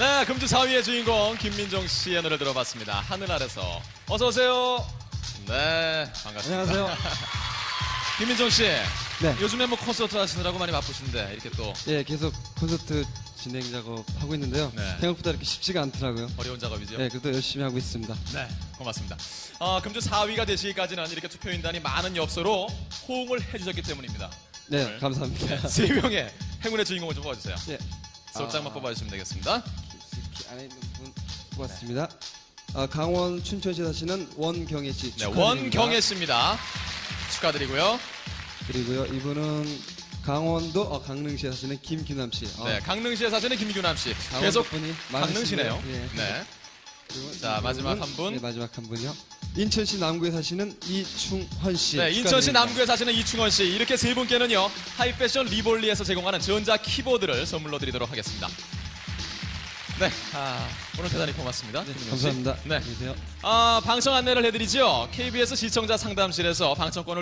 네, 금주 4위의 주인공 김민정 씨의 노래를 들어봤습니다. 하늘 아래서 어서 오세요. 네, 반갑습니다. 안녕하세요. 김민정 씨. 네. 요즘에 뭐 콘서트 하시느라고 많이 바쁘신데 이렇게 또 예, 계속 콘서트 진행 작업 하고 있는데요. 네. 생각보다 이렇게 쉽지가 않더라고요. 어려운 작업이죠. 예, 그래도 열심히 하고 있습니다. 네, 고맙습니다. 어, 금주 4위가 되시기까지는 이렇게 투표인단이 많은 엽서로 호응을 해주셨기 때문입니다. 네, 네. 감사합니다. 세 명의 행운의 주인공을 좀 뽑아주세요. 예. 소장만 아, 뽑아주시면 되겠습니다. 안에 있는 분 뽑았습니다. 아, 강원 춘천시 사시는 원경혜 씨. 네, 축하드립니다. 원경혜 씨입니다. 축하드리고요. 그리고요, 이분은 강원도 어, 강릉시에 사시는 김규남 씨. 어, 네, 강릉시에 사시는 김규남 씨. 강원도 계속 분이 강릉시네요. 예. 네. 그리고 자, 이분은- 마지막 한 분. 네, 마지막 한 분이요. 인천시 남구에 사시는 이충헌 씨. 네, 인천시 축하드립니다. 남구에 사시는 이충원 씨. 이렇게 세 분께는요, 하이패션 리볼리에서 제공하는 전자 키보드를 선물로 드리도록 하겠습니다. 네, 아, 오늘 대단히 고맙습니다. 네. 감사합니다. 네. 안녕히 계세요. 아, 방청 안내를 해드리죠. KBS 시청자 상담실에서 방청권을